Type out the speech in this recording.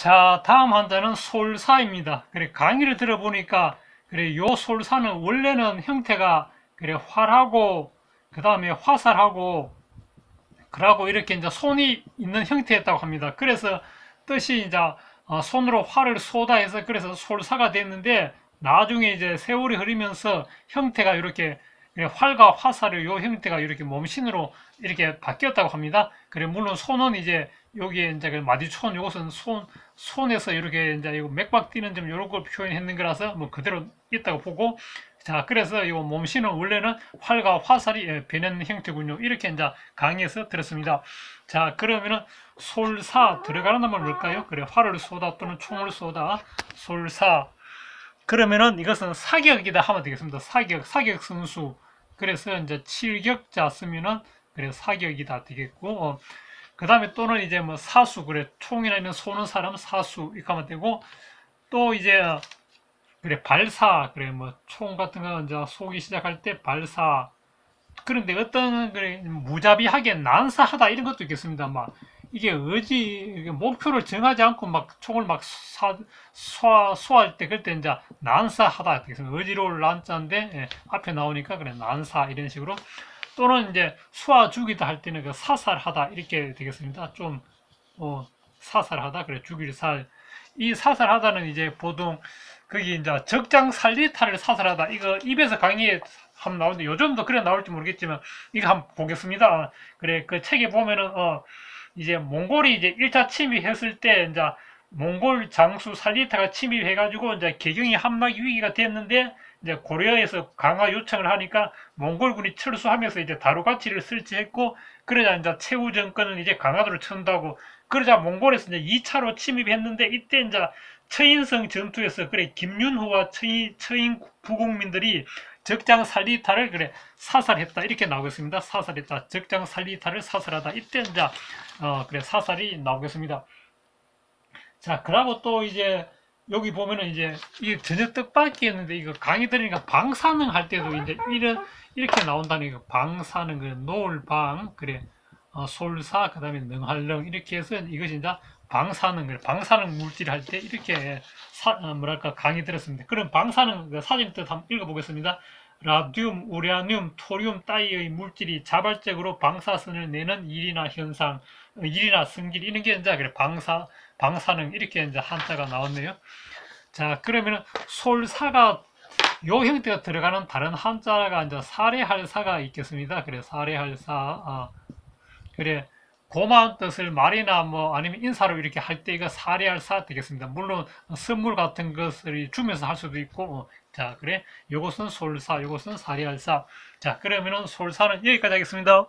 자, 다음 한자는 솔사입니다. 그래, 강의를 들어보니까, 그래, 요 솔사는 원래는 형태가, 그래, 활하고, 그 다음에 화살하고, 그러고 이렇게 이제 손이 있는 형태였다고 합니다. 그래서 뜻이 이제 어, 손으로 활을 쏘다 해서 그래서 솔사가 됐는데, 나중에 이제 세월이 흐르면서 형태가 이렇게 활과 화살의 요 형태가 이렇게 몸신으로 이렇게 바뀌었다고 합니다. 그래 물론 손은 이제 여기에 이제 그 마디촌 요것은 손 손에서 이렇게 이제 이거 맥박 뛰는 점 이런 걸 표현했는 거라서 뭐 그대로 있다고 보고 자 그래서 이 몸신은 원래는 활과 화살이 예, 변했는 형태군요. 이렇게 이제 강의에서 들었습니다. 자 그러면은 솔사 들어가는 말 뭘까요? 그래 활을 쏘다 또는 총을 쏘다 솔사 그러면은 이것은 사격이다 하면 되겠습니다. 사격, 사격 선수. 그래서 이제 칠격자 쓰면은 그래 사격이다 되겠고 어, 그 다음에 또는 이제 뭐 사수 그래 있는 쏘는 사람 사수 이렇게 하면 되고 또 이제 그래 발사 그래 뭐 총 같은 거 이제 쏘기 시작할 때 발사 그런데 어떤 그래 무자비하게 난사하다 이런 것도 있겠습니다. 막 이게 의지 목표를 정하지 않고 막 총을 막 쏴, 쏴, 쏘할 때 그때 이제 난사하다 되겠습니다. 의지로울 난자인데 예, 앞에 나오니까 그래 난사 이런 식으로 또는 이제 쏴 죽이다 할 때는 그 사살하다 이렇게 되겠습니다. 좀 어, 사살하다 그래 죽일 살. 이 사살하다는 이제 보통 거기 이제 적장 살리타를 사살하다 이거 입에서 강의에 한번 나오는데 요즘도 그래 나올지 모르겠지만 이거 한번 보겠습니다. 그래 그 책에 보면은 어 이제 몽골이 이제 1차 침입했을 때 이제 몽골 장수 살리타가 침입해가지고 이제 개경이 함락이 위기가 됐는데 이제 고려에서 강화 요청을 하니까 몽골군이 철수하면서 이제 다루가치를 설치했고 그러자 이제 최후 정권은 이제 강화도를 천다고 그러자 몽골에서 이제 2차로 침입했는데 이때 이제 처인성 전투에서 그래 김윤후와 처인, 처인 부국민들이 적장 살리타를 그래 사살했다 이렇게 나오겠습니다. 사살했다. 적장 살리타를 사살하다. 이때 이제 어 그래 사살이 나오겠습니다. 자, 그러고 또 이제 여기 보면은 이제 이 저녁 뜻밖이었는데 이거 강의 들으니까 방사능 할 때도 이제 이런 이렇게 나온다는 거 방사능 그 노을방 그래 어, 솔사 그 다음에 능할능 이렇게 해서 이것이 이제 방사능 방사능 물질 할 때 이렇게 사, 어, 뭐랄까 강의 들었습니다. 그럼 방사능 그 사진 뜻 한번 읽어보겠습니다. 라듐, 우라늄, 토륨 따위의 물질이 자발적으로 방사선을 내는 일이나 현상, 어, 일이나 성질 이런 게 이제 그래 방사 방사능 이렇게 이제 한자가 나왔네요. 자 그러면 솔사가 요 형태가 들어가는 다른 한자가 이제 사례할사가 있겠습니다. 그래 사례할사 아, 그래 고마운 뜻을 말이나 뭐 아니면 인사로 이렇게 할 때 이거 사례할 사 되겠습니다. 물론 선물 같은 것을 주면서 할 수도 있고 어, 자 그래 요것은 솔사 요것은 사례할 사 자 그러면은 솔사는 여기까지 하겠습니다.